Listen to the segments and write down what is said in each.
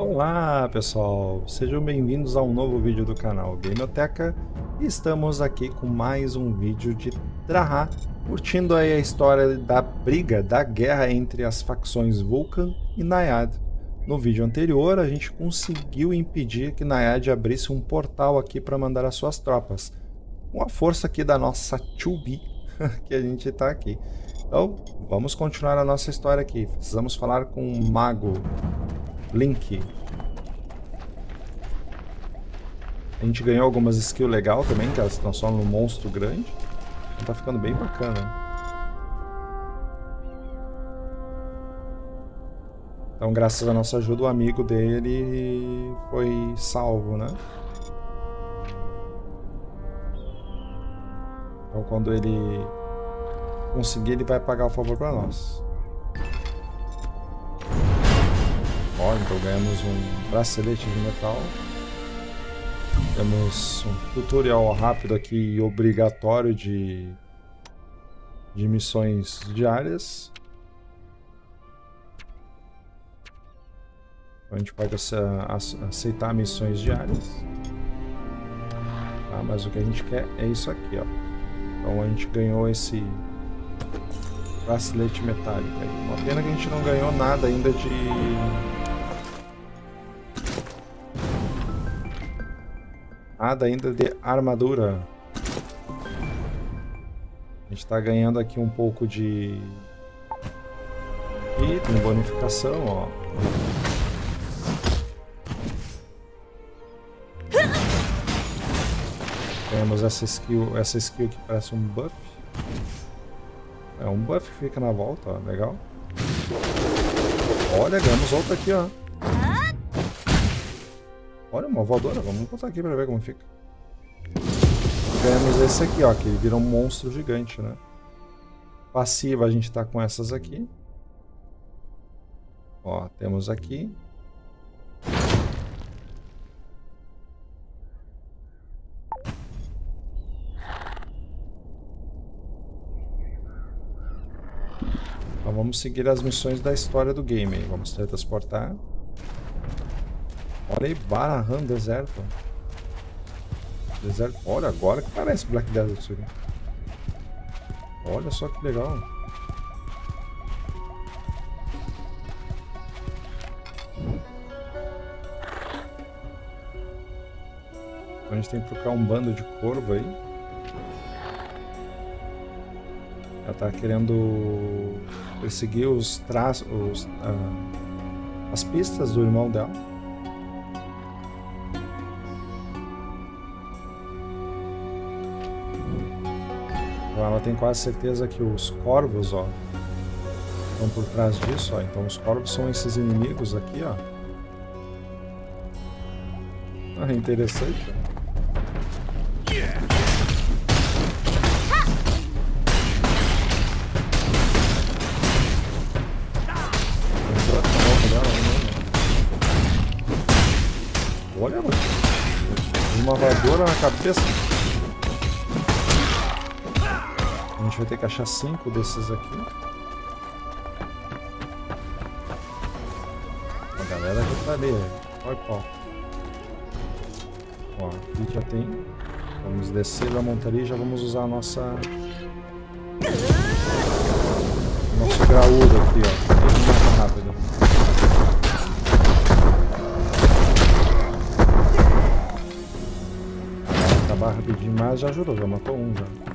Olá pessoal, sejam bem-vindos a um novo vídeo do canal Gameoteca. Estamos aqui com mais um vídeo de Traha Curtindo aí a história da briga, da guerra entre as facções Vulcan e Naiad. No vídeo anterior a gente conseguiu impedir que Naiad abrisse um portal aqui para mandar as suas tropas Com a força aqui da nossa 2B que a gente está aqui. Então vamos continuar a nossa história aqui. Precisamos falar com um mago Link. A gente ganhou algumas skills legal também, que elas se transformam num monstro grande. Então tá ficando bem bacana. Então, graças à nossa ajuda, o amigo dele foi salvo, né? Então, quando ele conseguir, ele vai pagar o favor para nós. Ó, então ganhamos um bracelete de metal. Temos um tutorial rápido aqui obrigatório de, de missões diárias. Então a gente pode aceitar missões diárias. Tá, mas o que a gente quer é isso aqui, ó. Então a gente ganhou esse bracelete metálico aí. Uma pena que a gente não ganhou nada ainda de Ainda de armadura. A gente está ganhando aqui um pouco de item, bonificação, ó. Temos essa skill, essa skill que parece um buff. É um buff que fica na volta, ó, legal. Olha, ganhamos outra aqui, ó. Uma voadora. Vamos botar aqui pra ver como fica. Ganhamos esse aqui, ó, que ele vira um monstro gigante, né? Passiva a gente tá com essas aqui. Ó, temos aqui. Então vamos seguir as missões da história do game. Vamos teletransportar. Olha aí, Barahan deserto. Deserto. Olha, agora que parece Black Desert isso aqui. Olha só que legal. Então a gente tem que procurar um bando de corvo aí. Ela tá querendo perseguir os traços, uh, as pistas do irmão dela. Ela tem quase certeza que os corvos, ó, estão por trás disso, ó. Então os corvos são esses inimigos aqui, ó. Ah, interessante. Olha, uma voadora na cabeça. Vai ter que achar cinco desses aqui. A galera já tá ali, olha o pau. Ó, aqui já tem. Vamos descer da montaria e já vamos usar a nossa... Nosso graúdo aqui, ó. Mais rápido. Acabar rapidinho, mas já ajudou, já matou um já.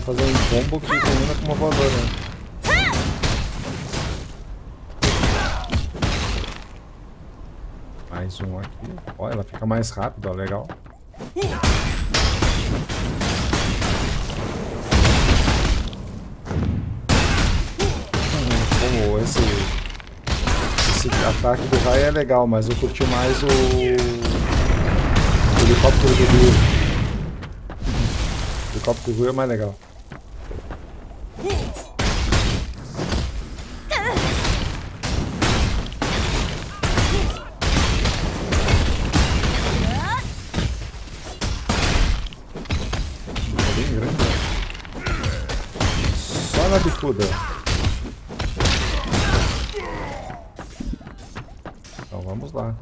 Pra fazer um combo que termina com uma voadora. Mais um aqui. Ó, ela fica mais rápida, ó, legal. Como esse, esse ataque do raio é legal, mas eu curti mais o, o helicóptero do Rio helicóptero voa é mais legal. Bicuda. Então vamos lá.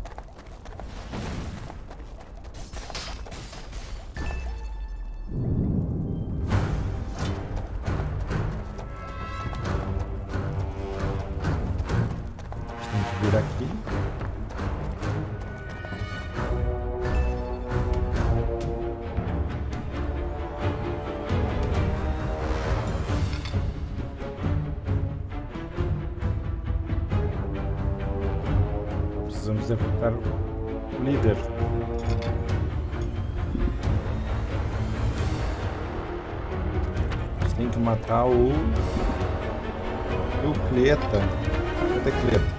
Derrotar o líder. Tem que matar o. O Cleta. Cadê Cleta?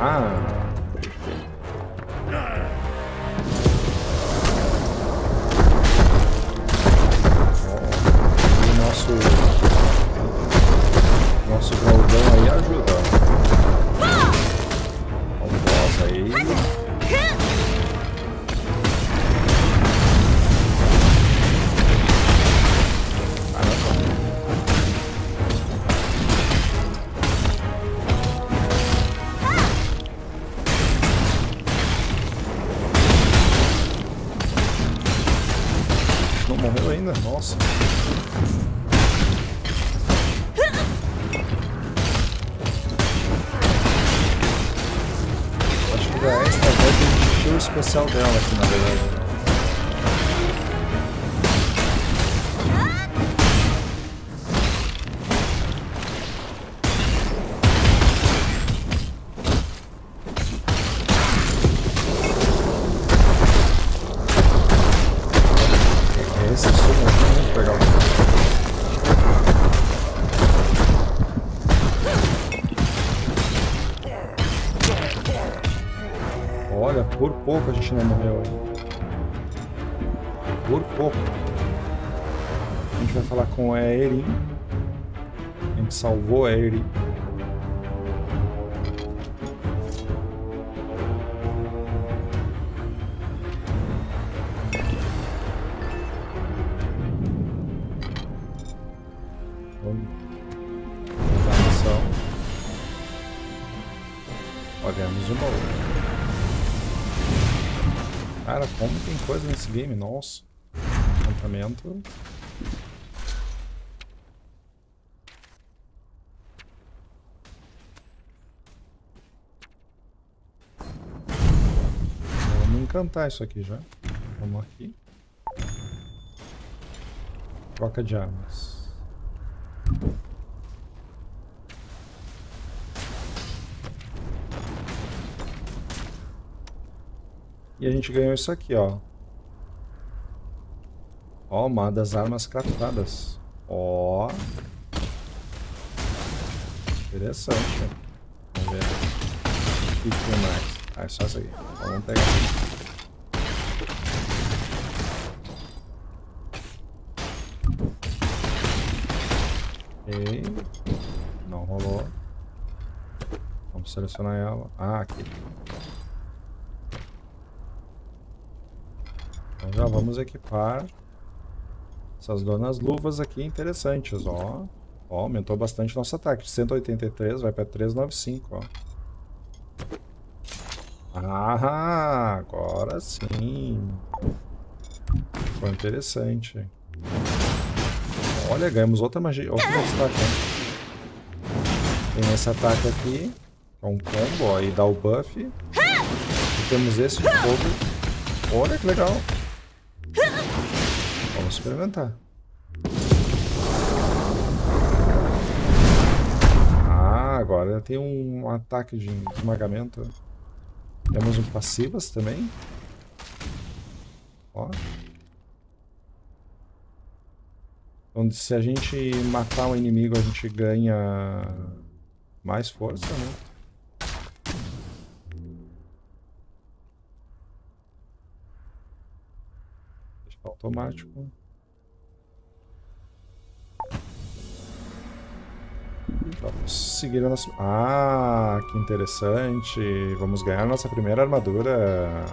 Aham. Por pouco a gente não morreu aí. Por pouco. A gente vai falar com a Erin. A gente salvou a. Vamos ganhamos uma outra. Cara, como tem coisa nesse game, nossa. Encantamento. Vamos encantar isso aqui já. Vamos aqui. Troca de armas. E a gente ganhou isso aqui, ó. Ó, uma das armas craftadas. Ó. Interessante. Vamos ver. O que tem mais? Ah, é só isso aqui. Então vamos pegar. Ok. Não rolou. Vamos selecionar ela. Ah, aqui. Já vamos equipar essas donas luvas aqui interessantes, ó. Ó, aumentou bastante nosso ataque. De 183 vai para 395, ó. Ah, agora sim. Foi interessante. Olha, ganhamos outra magia, outro destaque. Tem esse ataque aqui, é um combo, ó, e dá o buff. E temos esse de fogo. Olha que legal. Vamos experimentar. Ah, agora tem um ataque de esmagamento. Temos um passivas também. Ó. Então, se a gente matar um inimigo, a gente ganha mais força, né? Deixar automático. Seguir a nosso... Ah, que interessante. Vamos ganhar nossa primeira armadura.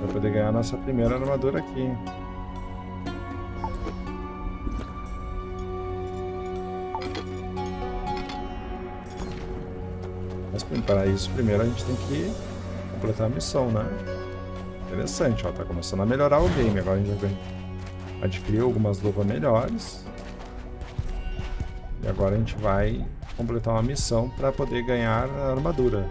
Vou poder ganhar nossa primeira armadura aqui. Mas para isso, primeiro a gente tem que completar a missão, né? Interessante, ó, tá começando a melhorar o game. Agora a gente já adquiriu algumas luvas melhores. E agora a gente vai completar uma missão para poder ganhar a armadura.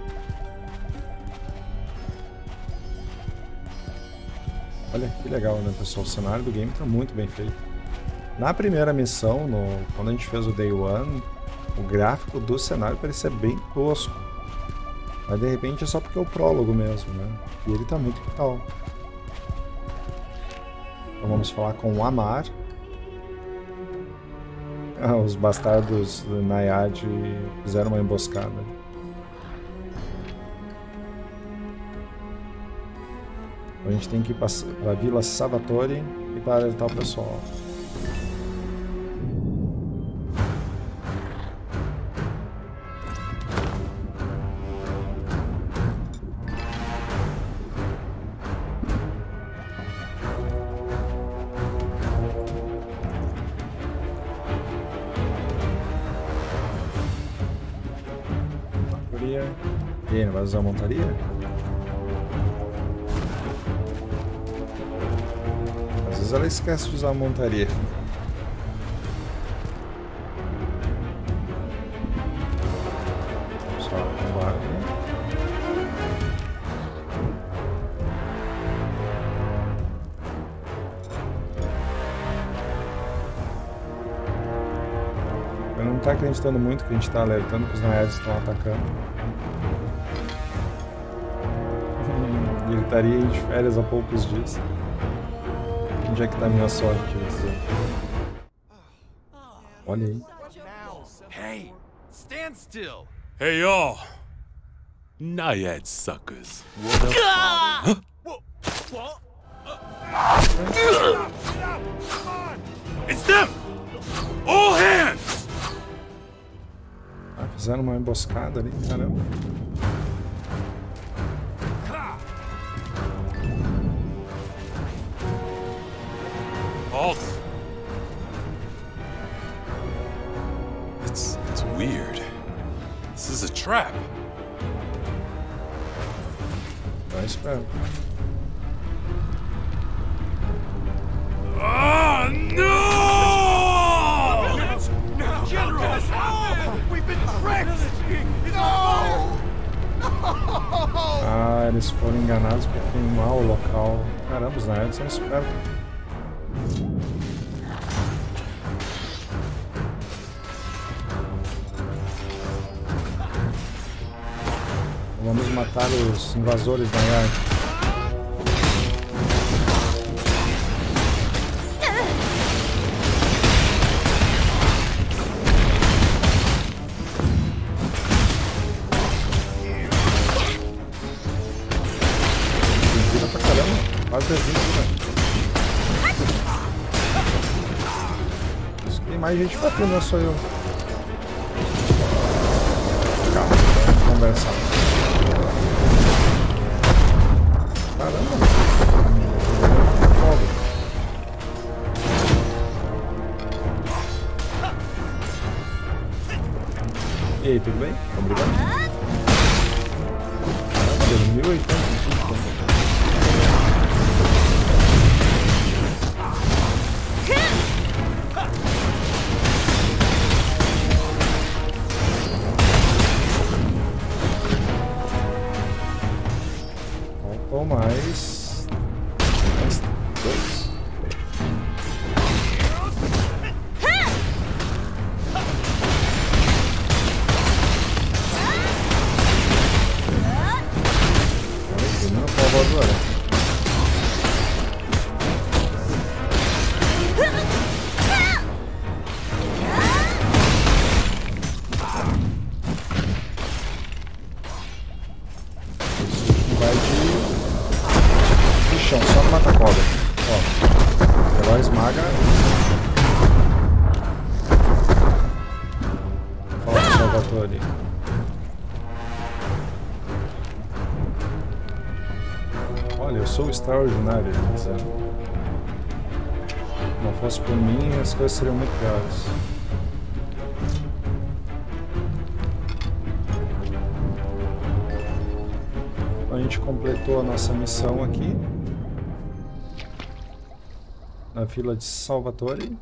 Olha que legal, né, pessoal? O cenário do game está muito bem feito. Na primeira missão, no, quando a gente fez o Day One, o gráfico do cenário parecia bem tosco. Mas de repente é só porque é o prólogo mesmo, né? E ele está muito legal. Então vamos falar com o Amar. Ah, os bastardos do Nayad fizeram uma emboscada. A gente tem que ir para a Vila Salvatore e para alertar o pessoal. E aí, não vai usar a montaria? Às vezes ela esquece de usar a montaria. Só vambora. Eu não tá acreditando muito que a gente tá alertando que os naiades estão atacando. Ele estaria de férias há poucos dias. Onde é que tá a minha sorte? Olha aí. Hey, stand still. Hey y'all. Naiad suckers. What the It's them! All hands! Ah, fizeram uma emboscada ali, caramba. This is a trap. Tá esperto. Ah no! General! We've been tricked! No! Ah, eles foram enganados por queimar o local. Caramba, os naiades são espertos. Matar os invasores da Yard. Vira pra caramba. Quase 20 né? Mais gente batendo, não só eu. Calma, vamos conversar. Tudo bem? Obrigado. Caramba, deu 1080 aqui, Faltam mais. Mais dois. Esmaga. Fala pro Salvatore. Olha, eu sou extraordinário, dizendo. Se não fosse por mim, as coisas seriam muito. Então, a gente completou a nossa missão aqui. Na fila de Salvatore.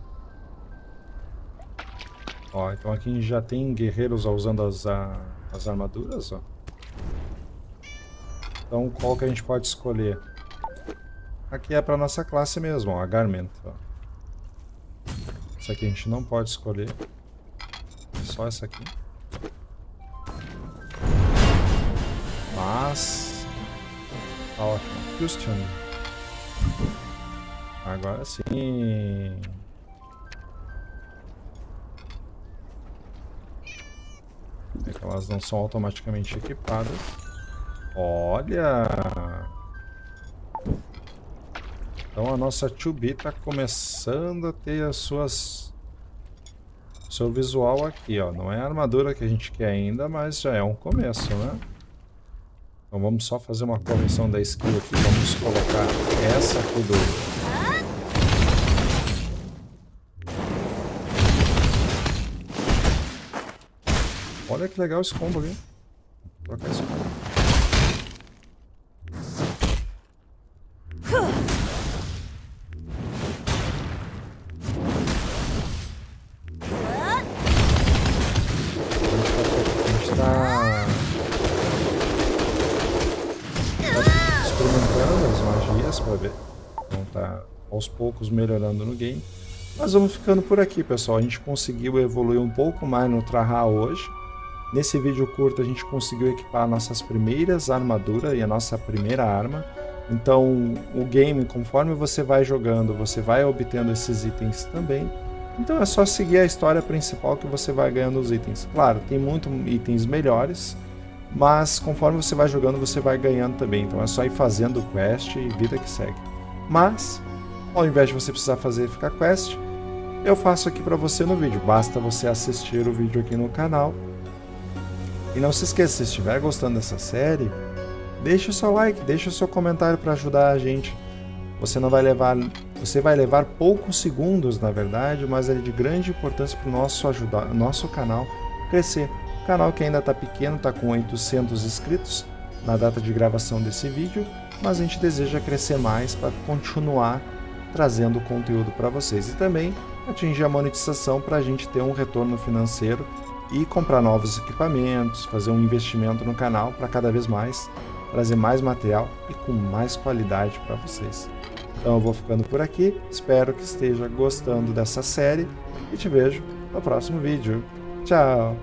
Ó, então aqui a já tem guerreiros usando as, a, as armaduras, ó. Então qual que a gente pode escolher? Aqui é para nossa classe mesmo, ó, a Garment. Ó. Essa aqui a gente não pode escolher. Só essa aqui. Mas... Tá ótimo. Agora sim. É que elas não são automaticamente equipadas. Olha! Então a nossa 2B está começando a ter as suas... Seu visual aqui, ó. Não é a armadura que a gente quer ainda, mas já é um começo, né? Então vamos só fazer uma correção da skill aqui. Vamos colocar essa aqui do Olha que legal esse combo aqui. Vou trocar esse combo. Tá... Então tá aos poucos melhorando no game. Mas vamos ficando por aqui, pessoal. A gente conseguiu evoluir um pouco mais no Traha hoje. Nesse vídeo curto a gente conseguiu equipar nossas primeiras armaduras e a nossa primeira arma. Então o game, conforme você vai jogando, você vai obtendo esses itens também. Então é só seguir a história principal que você vai ganhando os itens. Claro, tem muitos itens melhores, mas conforme você vai jogando você vai ganhando também. Então é só ir fazendo quest e vida que segue. Mas, ao invés de você precisar fazer ficar quest, eu faço aqui para você no vídeo. Basta você assistir o vídeo aqui no canal e não se esqueça, se estiver gostando dessa série, deixe o seu like, deixe o seu comentário para ajudar a gente. Você não vai levar, você vai levar poucos segundos, na verdade, mas é de grande importância para o nosso ajudar, nosso canal crescer. O canal que ainda está pequeno, está com 800 inscritos na data de gravação desse vídeo, mas a gente deseja crescer mais para continuar trazendo conteúdo para vocês e também atingir a monetização para a gente ter um retorno financeiro e comprar novos equipamentos, fazer um investimento no canal para cada vez mais trazer mais material e com mais qualidade para vocês. Então eu vou ficando por aqui, espero que esteja gostando dessa série e te vejo no próximo vídeo. Tchau!